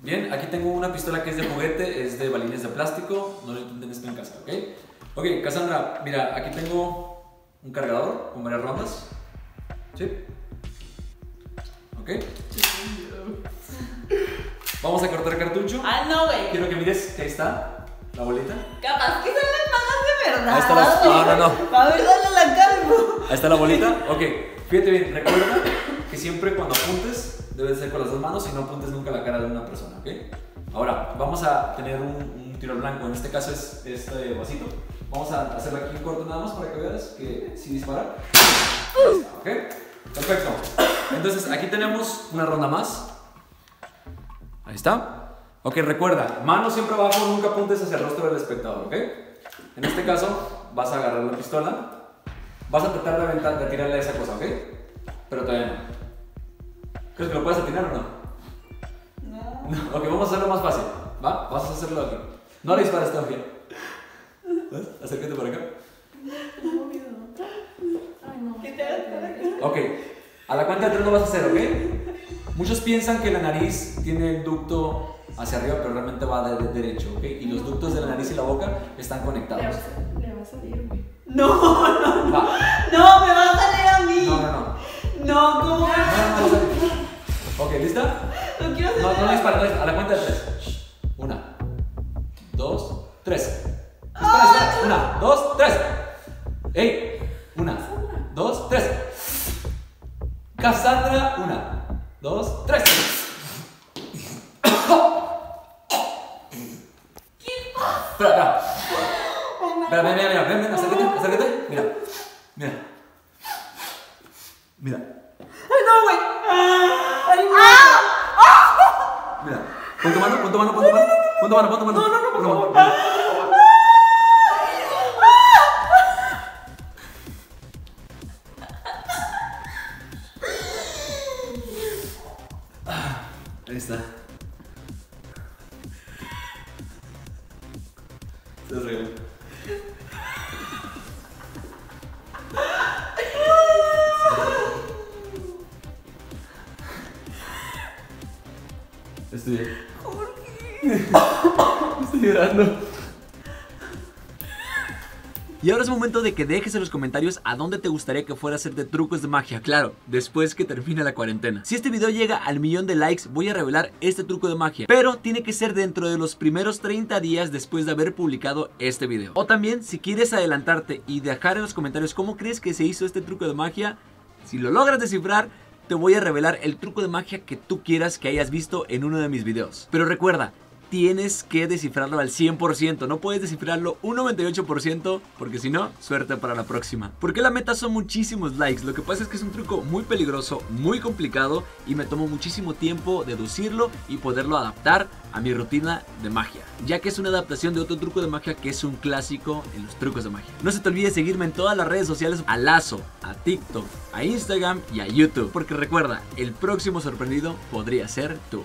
Bien, aquí tengo una pistola que es de juguete, es de balines de plástico, no lo intenten esto en casa, ¿ok? Ok, Cassandra, mira, aquí tengo un cargador con varias rondas. ¿Sí? ¿Ok? Vamos a cortar cartucho. Ah, no, güey. Quiero que mires que ahí está la bolita. Capaz que son las malas de verdad. Ahí está la- no, no, no. A ver, dale la cargo. Ahí está la bolita. Ok, fíjate bien, recuerda que siempre cuando apuntes debe ser con las dos manos y no apuntes nunca la cara de una persona, ¿ok? Ahora, vamos a tener un, un tiro blanco. En este caso es este vasito. Vamos a hacerlo aquí en corto nada más para que veas que sí dispara. Ahí está, ¿Ok? Perfecto. Entonces, aquí tenemos una ronda más. Ahí está. Ok, recuerda, mano siempre abajo, nunca apuntes hacia el rostro del espectador, ¿ok? En este caso, vas a agarrar la pistola, vas a tratar de, aventar, de tirarle a esa cosa, ¿ok? Pero todavía no. ¿Crees que lo puedes atinar o no? No. No, ok, vamos a hacerlo más fácil, ¿va? Vas a hacerlo aquí. No le dispares todavía. ¿Ves? Acércate por acá. Ay, no. Ok, a la cuenta de tres lo vas a hacer, ¿ok? Muchos piensan que la nariz tiene el ducto hacia arriba, pero realmente va de, de derecho, ¿ok? Y los ductos de la nariz y la boca están Le va conectados. le va a salir, güey. No, no, Va. no, me va a salir a mí. No, no, no. No, ¿cómo? ¿Lista? No quiero hacer No, no. A la cuenta de tres. Una, dos, tres. Dispara, dispara. Una, dos, tres. ¡Ey! Una, dos, tres. Cassandra, una, dos, tres. Espera, espera. Espera, mira, mira, mira, ven, ven, acércate, acércate. Mira, mira. Mira, Ay, no, güey. Ay, no. mira. Pon tu mano, pon tu mano, pon tu mano. Pon tu mano, pon tu mano. No, no, no, por favor. Ahí está. Se ríe. Estoy bien. Estoy llorando. Y ahora es momento de que dejes en los comentarios a dónde te gustaría que fuera a hacerte trucos de magia. Claro, después que termine la cuarentena. Si este video llega al millón de likes, voy a revelar este truco de magia. Pero tiene que ser dentro de los primeros 30 días después de haber publicado este video. O también, si quieres adelantarte y dejar en los comentarios cómo crees que se hizo este truco de magia, si lo logras descifrar, te voy a revelar el truco de magia que tú quieras que hayas visto en uno de mis videos. Pero recuerda, tienes que descifrarlo al 100%, no puedes descifrarlo un 98% porque si no, suerte para la próxima. Porque la meta son muchísimos likes, lo que pasa es que es un truco muy peligroso, muy complicado y me tomó muchísimo tiempo deducirlo y poderlo adaptar a mi rutina de magia, ya que es una adaptación de otro truco de magia que es un clásico en los trucos de magia. No se te olvide seguirme en todas las redes sociales, a Lazo, a TikTok, a Instagram y a YouTube, porque recuerda, el próximo sorprendido podría ser tú.